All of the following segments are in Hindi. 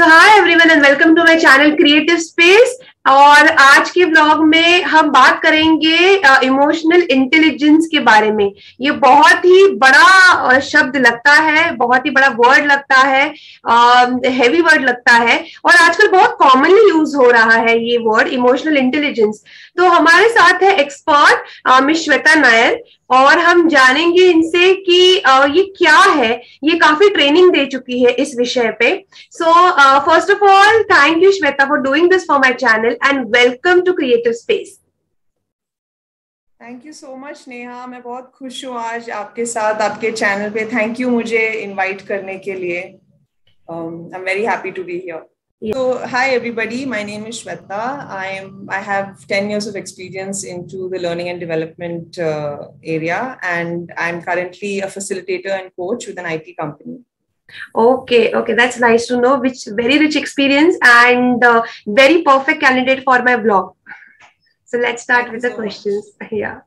So hi everyone and welcome to my channel creative space और आज के ब्लॉग में हम बात करेंगे इमोशनल uh, इंटेलिजेंस के बारे में। ये बहुत ही बड़ा शब्द लगता है बहुत ही बड़ा वर्ड लगता है हैवी uh, वर्ड लगता है। और आजकल बहुत कॉमनली यूज़ हो रहा है ये वर्ड इमोशनल इंटेलिजेंस तो हमारे साथ है एक्सपर्ट मिस श्वेता नायर, और हम जानेंगे इनसे कि ये क्या है? ये काफ़ी ट्रेनिंग दे चुकी है इस विषय पे। So first of all thank you Shweta for doing this for my channel and welcome to creative space thank you so much Neha मैं बहुत खुश हूँ आज आपके साथ, आपके चैनल पे। थैंक यू मुझे इनवाइट करने के लिए। I am very happy to be here Yeah. So, hi everybody. My name is Shweta. I am. I have ten years of experience into the learning and development uh, area, and I'm currently a facilitator and coach with an IT company. Okay, okay, that's nice to know. Which very rich experience and uh, very perfect candidate for my blog. So let's start Thank with the so questions. Much. Yeah.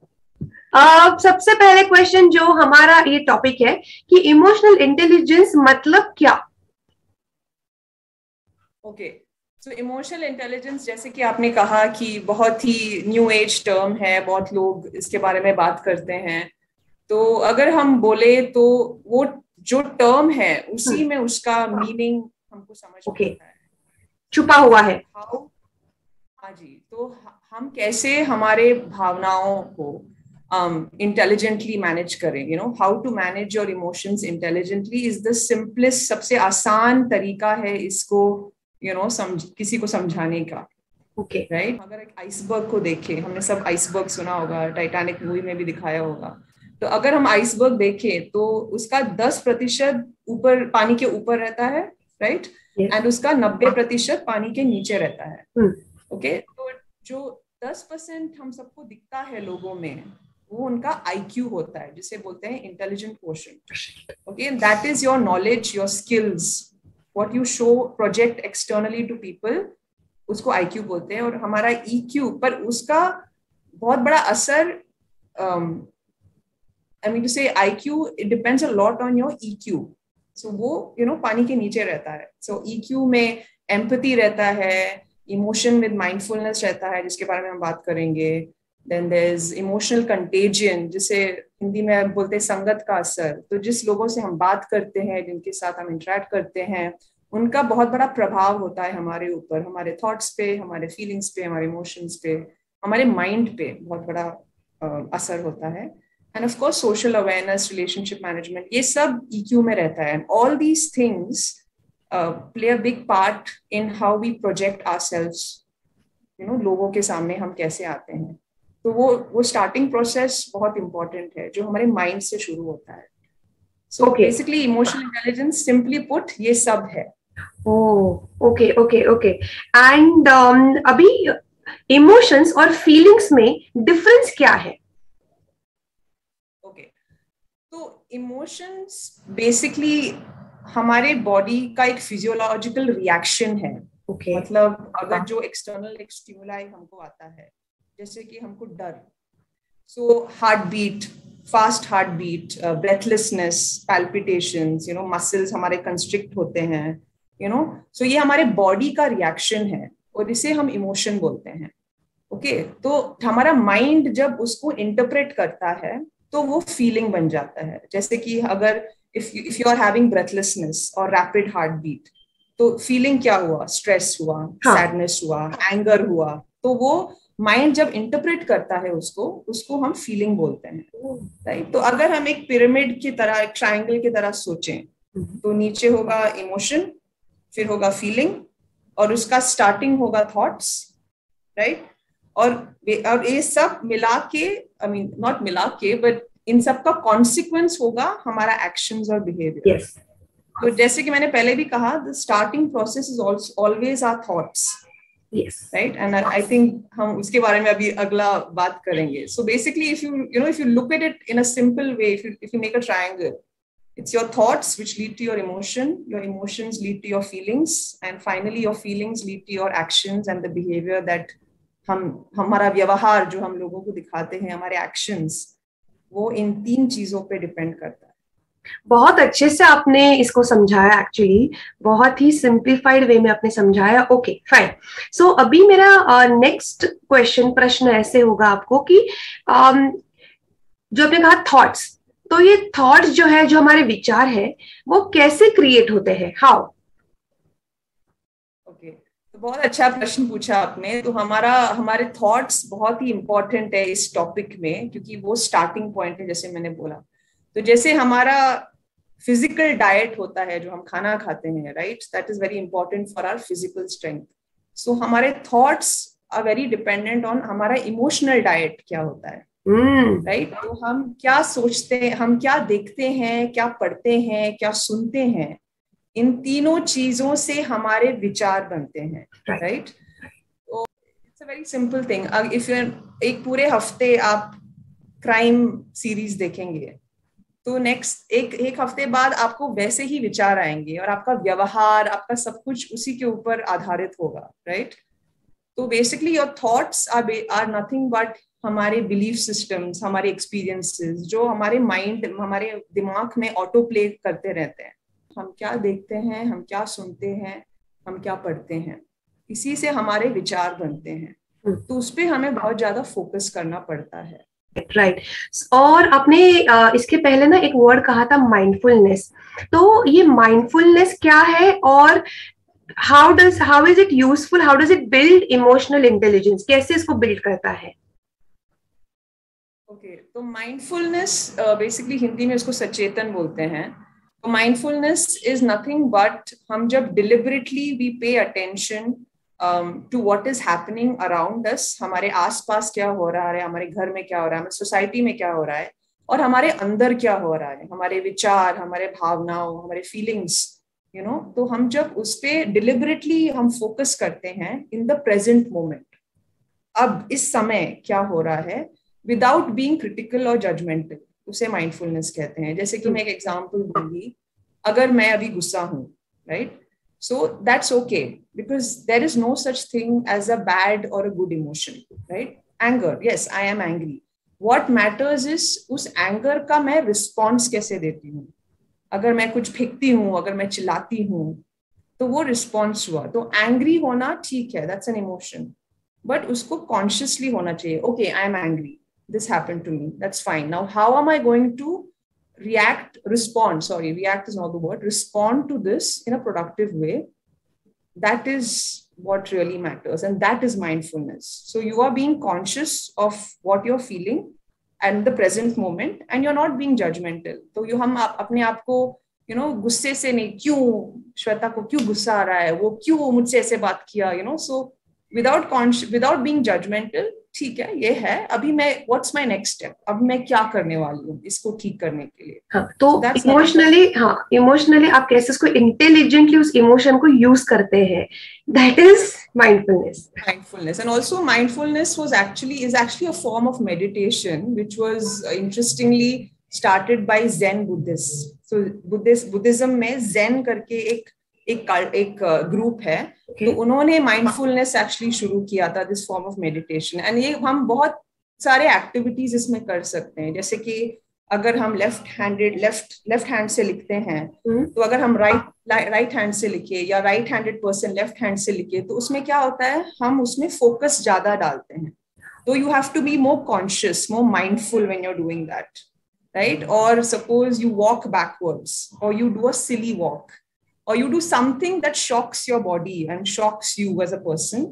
Uh, सबसे पहले क्वेश्चन जो हमारा ये टॉपिक है कि इमोशनल इंटेलिजेंस मतलब क्या ओके सो इमोशनल इंटेलिजेंस जैसे कि आपने कहा कि बहुत ही न्यू एज टर्म है बहुत लोग इसके बारे में बात करते हैं। तो अगर हम बोले तो वो जो टर्म है उसी हम्म। में उसका मीनिंग हमको समझ okay. आता है। छुपा हुआ है। हाउ हाँ जी। तो हम कैसे हमारे भावनाओं को इंटेलिजेंटली um, मैनेज करें? You know how to manage your emotions intelligently is the simplest सबसे आसान तरीका है इसको यू नो समझ किसी को समझाने का ओके okay. Right right? अगर एक आइसबर्ग को देखें हमने सब आइसबर्ग सुना होगा टाइटैनिक मूवी में भी दिखाया होगा तो अगर हम आइसबर्ग देखें तो उसका दस प्रतिशत ऊपर पानी के ऊपर रहता है राइट एंड yes. उसका नब्बे प्रतिशत पानी के नीचे रहता है ओके hmm. okay? तो जो दस परसेंट हम सबको दिखता है लोगों में वो उनका आईक्यू होता है जिसे बोलते हैं intelligent question okay that is your knowledge your skills what you show project externally to people उसको आई क्यू बोलते हैं और हमारा ई e क्यू पर उसका बहुत बड़ा असर I mean to say I Q it depends a lot on your E Q so वो यू you नो know, पानी के नीचे रहता है। सो ई क्यू में एम्पति रहता है इमोशन विद माइंडफुलनेस रहता है जिसके बारे में हम बात करेंगे। Then there is emotional contagion जिसे हिंदी में बोलते हैं संगत का असर। तो जिस लोगों से हम बात करते हैं जिनके साथ हम इंटरेक्ट करते हैं उनका बहुत बड़ा प्रभाव होता है हमारे ऊपर हमारे थॉट्स पे हमारे फीलिंग्स पे हमारे इमोशंस पे हमारे माइंड पे बहुत बड़ा uh, असर होता है। And of course social awareness relationship management ये सब ईक्यू e में रहता है। And all these things play a big part in how we project ourselves you know लोगों के सामने हम कैसे आते हैं। तो वो वो स्टार्टिंग प्रोसेस बहुत इंपॉर्टेंट है जो हमारे माइंड से शुरू होता है। So basically emotional intelligence simply put ये सब है। ओके ओके ओके एंड अभी इमोशंस और फीलिंग्स में डिफरेंस क्या है? Okay okay. तो इमोशंस बेसिकली हमारे बॉडी का एक फिजियोलॉजिकल रिएक्शन है। Okay. मतलब अगर जो एक्सटर्नल एक स्टिमुलाई हमको आता है जैसे कि हमको डर so heartbeat fast heartbeat breathlessness palpitation you know muscles हमारे कंस्ट्रिक्ट होते हैं यू नो सो ये हमारे बॉडी का रिएक्शन है और इसे हम इमोशन बोलते हैं ओके okay? तो हमारा माइंड जब उसको इंटरप्रेट करता है तो वो फीलिंग बन जाता है जैसे कि अगर if if you are having breathlessness और रैपिड हार्ट बीट तो फीलिंग क्या हुआ स्ट्रेस हुआ सैडनेस हाँ. हुआ एंगर हुआ तो वो माइंड जब इंटरप्रेट करता है उसको उसको हम फीलिंग बोलते हैं। राइट तो अगर हम एक पिरामिड की तरह एक ट्राइंगल की तरह सोचें हम्म। तो नीचे होगा इमोशन फिर होगा फीलिंग और उसका स्टार्टिंग होगा थॉट्स राइट और और ये सब मिला के आई मीन नॉट मिला के बट इन सब का कॉन्सिक्वेंस होगा हमारा एक्शंस और बिहेवियर yes. तो जैसे कि मैंने पहले भी कहा the starting process is always our thoughts and I, I think हम उसके बारे में अभी अगला बात करेंगे so basically if you you know if you look at it in a simple way if you if you make a triangle it's your thoughts which lead to your emotion your emotions lead to your feelings and finally your feelings lead to your actions and the behavior that हम हमारा व्यवहार जो हम लोगों को दिखाते हैं हमारे एक्शंस वो इन तीन चीज़ों पे डिपेंड करता है बहुत अच्छे से आपने इसको समझाया एक्चुअली बहुत ही सिंप्लीफाइड वे में आपने समझाया। ओके फाइन सो अभी मेरा नेक्स्ट क्वेश्चन प्रश्न ऐसे होगा आपको कि um, जो आपने कहा थॉट्स तो ये थॉट्स जो है जो हमारे विचार है वो कैसे क्रिएट होते हैं? हाउ तो बहुत अच्छा प्रश्न पूछा आपने। तो हमारा हमारे थॉट्स बहुत ही इंपॉर्टेंट है इस टॉपिक में क्योंकि वो स्टार्टिंग पॉइंट है जैसे मैंने बोला। तो जैसे हमारा फ़िज़िकल डाइट होता है जो हम खाना खाते हैं right that is very important for our physical strength so हमारे thoughts are very dependent on हमारा इमोशनल डाइट क्या होता है राइट hmm. right? तो हम क्या सोचते हैं हम क्या देखते हैं क्या पढ़ते हैं क्या सुनते हैं? इन तीनों चीज़ों से हमारे विचार बनते हैं राइट तो it's a very simple thing if you एक पूरे हफ़्ते आप क्राइम सीरीज़ देखेंगे तो नेक्स्ट एक एक हफ़्ते बाद आपको वैसे ही विचार आएँगे और आपका व्यवहार आपका सब कुछ उसी के ऊपर आधारित होगा राइट तो basically your thoughts are are nothing but हमारे बिलीफ सिस्टम्स हमारे एक्सपीरियंसेस जो हमारे माइंड हमारे दिमाग में ऑटो प्ले करते रहते हैं। हम क्या देखते हैं हम क्या सुनते हैं हम क्या पढ़ते हैं। इसी से हमारे विचार बनते हैं। हम्म। तो उस पर हमें बहुत ज़्यादा फोकस करना पड़ता है। राइट. और आपने इसके पहले ना एक वर्ड कहा था माइंडफुलनेस तो ये माइंडफुलनेस क्या है और how does how is it useful how does it build emotional intelligence कैसे इसको बिल्ड करता है? ओके तो माइंडफुलनेस बेसिकली हिंदी में इसको सचेतन बोलते हैं। तो माइंडफुलनेस इज़ नथिंग बट हम जब deliberately we pay attention to what is happening around us हमारे आसपास क्या हो रहा है, हमारे घर में क्या हो रहा है, हमारे सोसाइटी में क्या हो रहा है, और हमारे अंदर क्या हो रहा है, हमारे विचार, हमारे भावनाओं, हमारे फीलिंग्स यू नो तो हम जब उस पर डिलिबरेटली हम फोकस करते हैं इन द प्रेजेंट मोमेंट अब इस समय क्या हो रहा है विदाउट बींग क्रिटिकल और जजमेंटल उसे माइंडफुलनेस कहते हैं। जैसे कि मैं एक एग्ज़ाम्पल दूँगी, अगर मैं अभी गुस्सा हूँ right So that's okay because there is no such thing as a bad or a good emotion, right? Anger, yes, I am angry. What matters is उस एंगर का मैं रिस्पॉन्स कैसे देती हूँ अगर मैं कुछ फेंकती हूँ अगर मैं चिल्लाती हूँ तो वो रिस्पॉन्स हुआ तो एंग्री होना ठीक है दैट्स एन इमोशन बट उसको कॉन्शियसली होना चाहिए okay I am angry this happened to me that's fine now how am i going to react respond sorry react is not the word respond to this in a productive way. That is what really matters and that is mindfulness. So you are being conscious of what you're feeling and the present moment and you're not being judgmental. so you hum apne aap ko know gusse se nahi kyun shweta ko kyun gussa aa raha hai wo kyun mujhse aise baat kiya you know? So without कॉन्श without being judgmental ठीक है ये है अभी मैं व्हाट्स माय नेक्स्ट स्टेप अब मैं क्या करने वाली हूँ इसको ठीक करने के लिए? हाँ, तो इमोशनली हाँ इमोशनली आप कैसे उसको इंटेलिजेंटली उस इमोशन को यूज़ करते हैं। That is mindfulness mindfulness and also mindfulness was actually is actually a form of meditation which was interestingly started by Zen Buddhist so Buddhist Buddhism में ज़ेन करके एक एक एक ग्रुप uh, है। Okay. तो उन्होंने माइंडफुलनेस एक्चुअली शुरू किया था this form of meditation and ये हम बहुत सारे एक्टिविटीज़ इसमें कर सकते हैं। जैसे कि अगर हम left handed left left hand से लिखते हैं mm. तो अगर हम राइट राइट हैंड से लिखे या right handed person left hand से लिखे तो उसमें क्या होता है? हम उसमें फोकस ज़्यादा डालते हैं। तो you have to be more conscious more mindful when you are doing that right और सपोज़ यू वॉक बैकवर्ड्स और you do a silly walk or you do something that shocks your body and shocks you as a person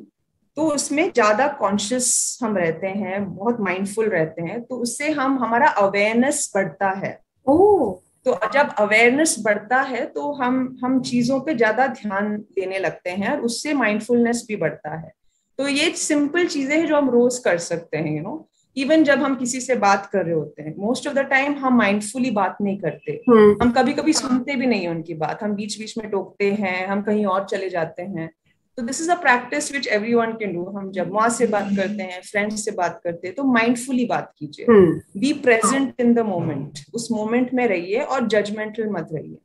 तो उसमें ज़्यादा कॉन्शियस हम रहते हैं बहुत माइंडफुल रहते हैं तो उससे हम हमारा अवेयरनेस बढ़ता है। ओ तो जब अवेयरनेस बढ़ता है तो हम हम चीज़ों पे ज़्यादा ध्यान देने लगते हैं और उससे माइंडफुलनेस भी बढ़ता है। तो ये सिंपल चीज़ें हैं जो हम रोज कर सकते हैं यू नो इवन जब हम किसी से बात कर रहे होते हैं मोस्ट ऑफ़ द टाइम हम माइंडफुली बात नहीं करते। hmm. हम कभी कभी सुनते भी नहीं है उनकी बात। हम बीच बीच में टोकते हैं हम कहीं और चले जाते हैं। तो this is a practice which everyone can do हम जब माँ से बात करते हैं फ्रेंड्स से बात करते हैं तो माइंडफुली बात कीजिए। Be present in the moment उस मोमेंट में रहिए और जजमेंटल मत रहिए।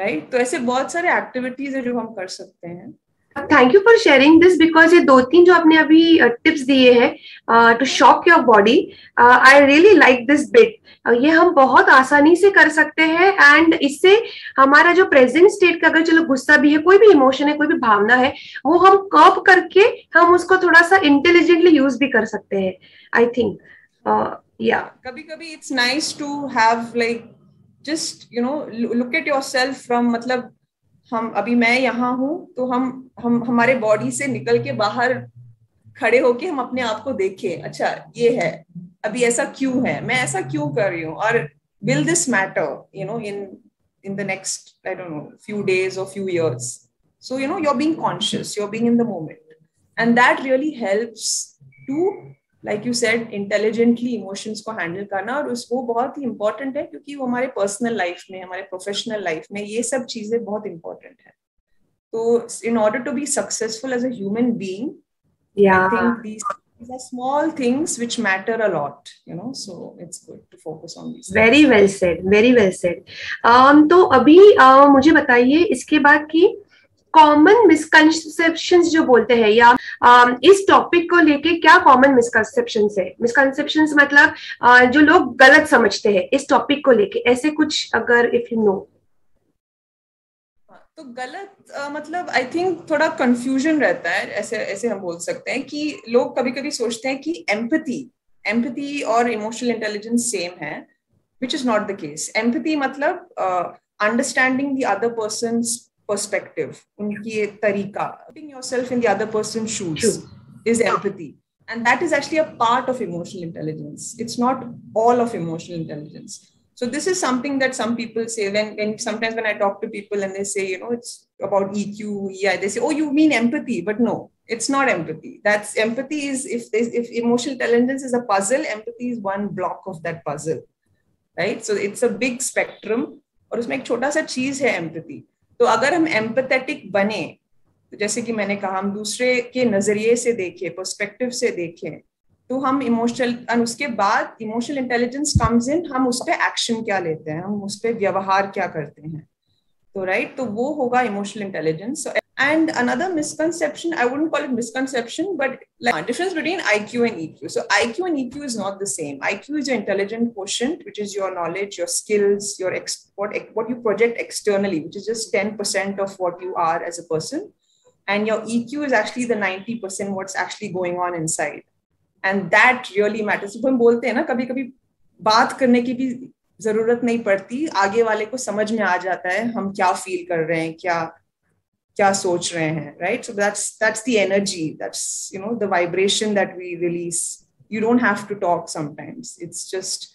Right right? तो ऐसे बहुत सारे एक्टिविटीज़ है जो हम कर सकते हैं। Thank you for sharing this because ये दो तीन जो आपने अभी टिप्स दिए हैं to shock your body I really like this bit ये हम बहुत आसानी से कर सकते हैं एंड इससे हमारा जो प्रेजेंट स्टेट का अगर चलो गुस्सा भी है, कोई भी इमोशन है, कोई भी भावना है, वो हम कर्व करके हम उसको थोड़ा सा इंटेलिजेंटली यूज़ भी कर सकते हैं आई थिंक या कभी कभी it's nice to have like just you know look at yourself from मतलब हम, अभी मैं यहाँ हूँ तो हम हम, हमारे बॉडी से निकल के बाहर खड़े होके हम अपने आप को देखें। अच्छा ये है। अभी ऐसा क्यों है? मैं ऐसा क्यों कर रही हूँ? और will this matter you know in in the next I don't know few days और few years so you know you are being conscious you are being in the moment and that really helps to like you said intelligently emotions को हैंडल करना और उसको बहुत ही इंपॉर्टेंट है क्योंकि वो हमारे पर्सनल लाइफ में हमारे प्रोफेशनल लाइफ में ये सब चीज़ें बहुत इंपॉर्टेंट है। तो in order to be successful as a human being I think these these are small things which matter a lot you know so it's good to focus on these very well said very well said. Um तो अभी uh, मुझे बताइए इसके बाद की कॉमन मिसकंसेप्शन जो बोलते हैं या uh, इस टॉपिक को लेके क्या कॉमन मिसकनसेप्शन है? मिसकनसेप्शन मतलब uh, जो लोग गलत समझते हैं इस टॉपिक को लेके। ऐसे कुछ अगर इफ़ यू नो तो गलत uh, मतलब आई थिंक थोड़ा कंफ्यूजन रहता है ऐसे ऐसे हम बोल सकते हैं कि लोग कभी कभी सोचते हैं कि एम्पति एम्पति और इमोशनल इंटेलिजेंस सेम है which is not the case empathy मतलब understanding the other person perspective, unki tarika, putting yourself in the other person's shoes True. is empathy. And that is actually a part of emotional intelligence. It's not all of emotional intelligence. So this is something that some people say when, when sometimes when I talk to people and they say, you know, it's about EQ, yeah, they say, oh, you mean empathy, but no, it's not empathy. That's empathy is if if emotional intelligence is a puzzle, empathy is one block of that puzzle, right? So it's a big spectrum. और उसमें एक छोटा सा चीज है एम्पति तो अगर हम एम्पथेटिक बने तो जैसे कि मैंने कहा, हम दूसरे के नज़रिए से देखें पर्सपेक्टिव से देखें तो हम इमोशनल और उसके बाद इमोशनल इंटेलिजेंस कम्स इन हम उस पर एक्शन क्या लेते हैं, हम उस पर व्यवहार क्या करते हैं तो राइट तो वो होगा emotional intelligence And another misconception, I wouldn't call it misconception, but like difference between IQ and EQ. So IQ and EQ is not the same. IQ is your intelligent quotient, which is your knowledge, your skills, your ex- what, what you project externally, which is just 10% of what you are as a person. And your EQ is actually the 90% what's actually going on inside. And that really matters. So हम बोलते हैं ना कभी कभी बात करने की भी जरूरत नहीं पड़ती आगे वाले को समझ में आ जाता है हम क्या फील कर रहे हैं क्या क्या सोच रहे हैं right so that's that's the energy that's you know the vibration that we release you don't have to talk sometimes it's just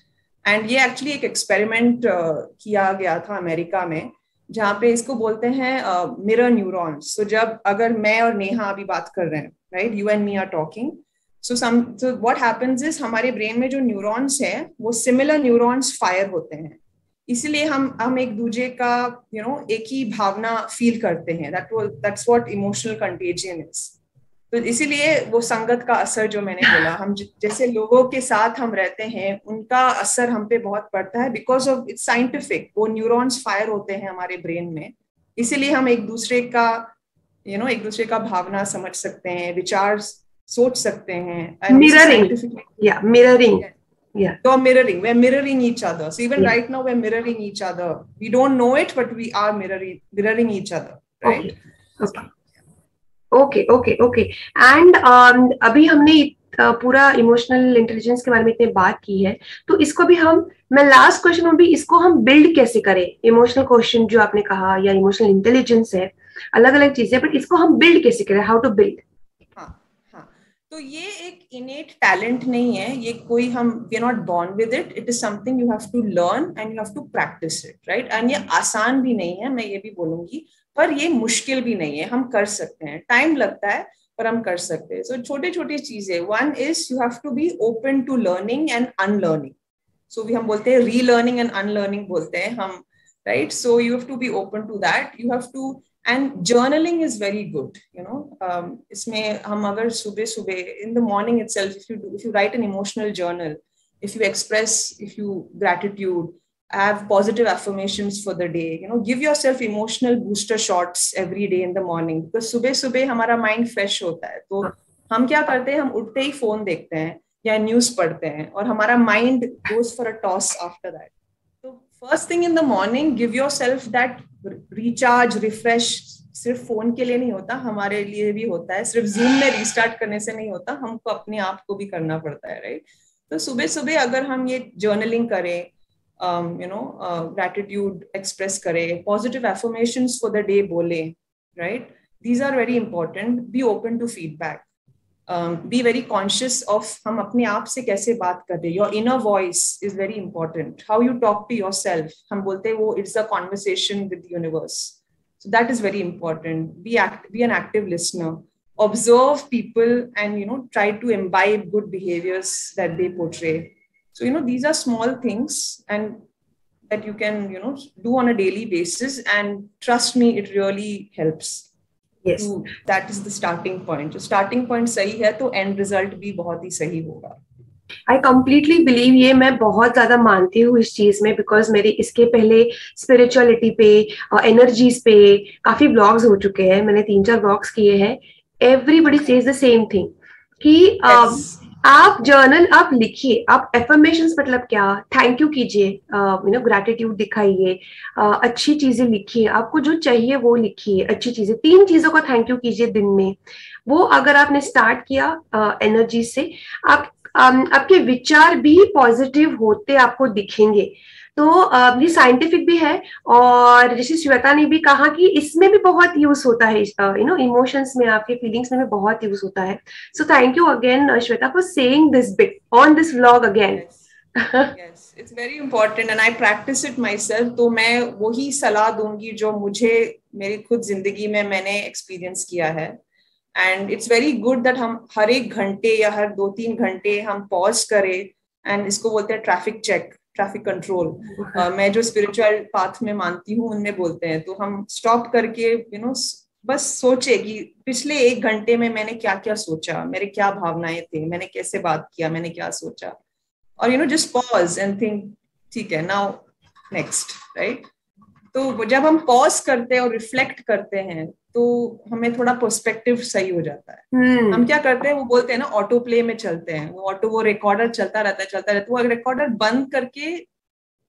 and ये एक्चुअली एक एक्सपेरिमेंट uh, किया गया था अमेरिका में जहाँ पे इसको बोलते हैं मिरर न्यूरॉन्स तो जब अगर मैं और नेहा अभी बात कर रहे हैं right you and me are talking so some so what happens is हमारे ब्रेन में जो न्यूरॉन्स हैं वो सिमिलर न्यूरॉन्स फायर होते हैं. इसीलिए हम हम एक दूसरे का यू you नो know, एक ही भावना फील करते हैं। That that's what emotional contagion is तो इसीलिए वो संगत का असर जो मैंने बोला हम जैसे लोगों के साथ हम रहते हैं उनका असर हम पे बहुत पड़ता है बिकॉज़ ऑफ़ इट्स साइंटिफिक वो न्यूरॉन्स फायर होते हैं हमारे ब्रेन में। इसीलिए हम एक दूसरे का यू you नो know, एक दूसरे का भावना समझ सकते हैं विचार सोच सकते हैं। मिररिंग या mirroring yeah so mirroring we're mirroring each other so even yeah. right now we're mirroring each other we don't know it but we are mirroring mirroring each other right okay okay okay okay and um, अभी हमने पूरा इमोशनल इंटेलिजेंस के बारे में इतने बात की है तो इसको भी हम मैं लास्ट क्वेश्चन में भी इसको हम बिल्ड कैसे करें इमोशनल क्वेश्चन जो आपने कहा या इमोशनल इंटेलिजेंस है अलग अलग चीज़ें बट इसको हम बिल्ड कैसे करें हाउ टू बिल्ड तो ये एक इनेट टैलेंट नहीं है, ये कोई हम we not born with it it is something you have to learn and you have to practice it right and ये आसान भी नहीं है, मैं ये भी बोलूँगी, पर ये मुश्किल भी नहीं है, हम कर सकते हैं। टाइम लगता है, पर हम कर सकते हैं। सो छोटे छोटे चीज़ें one is you have to be open to learning and unlearning so भी हम बोलते हैं रीलर्निंग एंड अनलर्निंग बोलते हैं हम right so you have to be open to that you have to and journaling is very good you know इसमें हम अगर सुबह सुबह in the morning itself if you if you write an emotional journal if you express if you gratitude have positive affirmation for the day you know give yourself emotional booster shots every day in the morning because सुबह सुबह हमारा माइंड फ्रेश होता है। तो हम क्या करते हैं? हम उठते ही फ़ोन देखते हैं या न्यूज़ पढ़ते हैं और हमारा mind goes for a toss after that first thing in the morning give yourself that recharge refresh सिर्फ़ फ़ोन के लिए नहीं होता, हमारे लिए भी होता है। सिर्फ़ जूम में रिस्टार्ट करने से नहीं होता, हमको अपने आप को भी करना पड़ता है राइट तो सुबह सुबह अगर हम ये जर्नलिंग करें यू नो ग्रेटिट्यूड एक्सप्रेस करें positive affirmation for the day बोले right these are very important be open to feedback B very conscious of हम अपने आप से कैसे बात कर रहे your inner voice is very important how you talk to yourself हम बोलते हैं वो it's a conversation with universe so that is very important be act be an active listener observe people and you know try to imbibe good behaviors that they portray so you know these are small things and that you can you know do on a daily basis and trust me it really helps Yes. that is the starting point. so starting point सही है तो end result भी बहुत ही सही होगा। आई कम्प्लीटली बिलीव ये मैं बहुत ज़्यादा मानती हूँ इस चीज़ में बिकॉज़ मेरे इसके पहले स्पिरिचुअलिटी पे एनर्जीज पे काफ़ी ब्लॉग्स हो चुके हैं। मैंने तीन चार ब्लॉग्स किए हैं। Everybody says the same thing कि yes. आप जर्नल आप लिखिए। आप एफर्मेशन मतलब क्या? थैंक यू कीजिए। यू नो ग्रेटिट्यूड दिखाइए। अच्छी चीज़ें लिखिए। आपको जो चाहिए वो लिखिए। अच्छी चीज़ें। तीन चीज़ों का थैंक यू कीजिए दिन में। वो अगर आपने स्टार्ट किया एनर्जी से, आप आपके विचार भी पॉजिटिव होते आपको दिखेंगे। तो ये साइंटिफिक भी है और जैसे श्वेता ने भी कहा कि इसमें भी बहुत यूज़ होता है यू नो इमोशंस में आपके फीलिंग्स में भी बहुत यूज़ होता है। So thank you again Shweta for saying this bit on this vlog again yes, it's very important and i practice it myself तो मैं वही सलाह दूँगी जो मुझे मेरी खुद ज़िंदगी में मैंने एक्सपीरियंस किया है। And it's very good that हम हर एक घंटे या हर दो तीन घंटे हम पॉज करें एंड इसको बोलते हैं traffic check traffic control uh, मैं जो स्पिरिचुअल पाथ में मानती हूँ उनमें बोलते हैं। तो हम स्टॉप करके यू you नो know, बस सोचे कि पिछले एक घंटे में मैंने क्या क्या सोचा मेरे क्या भावनाएँ थे मैंने कैसे बात किया मैंने क्या सोचा। और you know just pause and think ठीक है नाउ नेक्स्ट राइट तो जब हम पॉज करते हैं और रिफ्लेक्ट करते हैं तो हमें थोड़ा पर्सपेक्टिव सही हो जाता है। hmm. हम क्या करते हैं वो बोलते हैं ना ऑटो प्ले में चलते हैं। वो ऑटो वो रिकॉर्डर चलता रहता है चलता रहता है। वो रिकॉर्डर बंद करके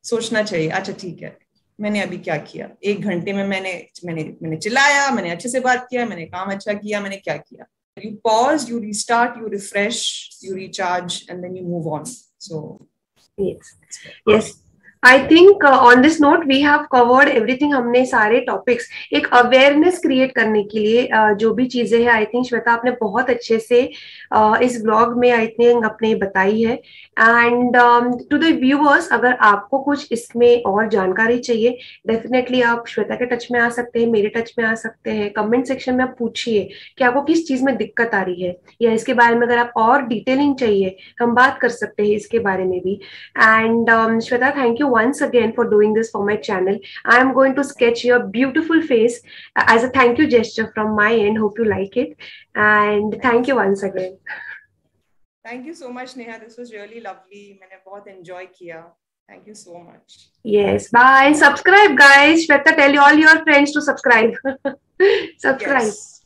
सोचना चाहिए अच्छा ठीक है मैंने अभी क्या किया? एक घंटे में मैंने मैंने मैंने चिल्लाया मैंने अच्छे से बात किया मैंने काम अच्छा किया मैंने क्या किया? You pause you restart you refresh you recharge and then you move on so yes yes I think on this note we have covered everything हमने सारे टॉपिक्स एक अवेयरनेस क्रिएट करने के लिए uh, जो भी चीज़ें हैं आई थिंक श्वेता आपने बहुत अच्छे से uh, इस ब्लॉग में आई थिंक अपने बताई है. एंड टू द व्यूअर्स अगर आपको कुछ इसमें और जानकारी चाहिए डेफिनेटली आप श्वेता के टच में आ सकते हैं मेरे टच में आ सकते हैं. कमेंट सेक्शन में आप पूछिए कि आपको किस चीज़ में दिक्कत आ रही है या इसके बारे में अगर आप और डिटेलिंग चाहिए हम बात कर सकते हैं इसके बारे में भी. And um, Shweta thank you once again for doing this for my channel. I am going to sketch your beautiful face as a thank you gesture from my end. Hope you like it. And thank you once again. Thank you so much, Neha. This was really lovely. मैंने बहुत enjoy किया. Thank you so much. Yes. Bye. And subscribe, guys. Shweta, tell all your friends to subscribe. subscribe. Yes.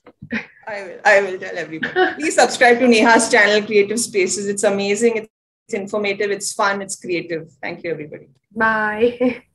I will. I will tell everybody. Please subscribe to Neha's channel, Creative Spaces. It's amazing. It's it's informative, it's fun, it's creative. Thank you, everybody. Bye.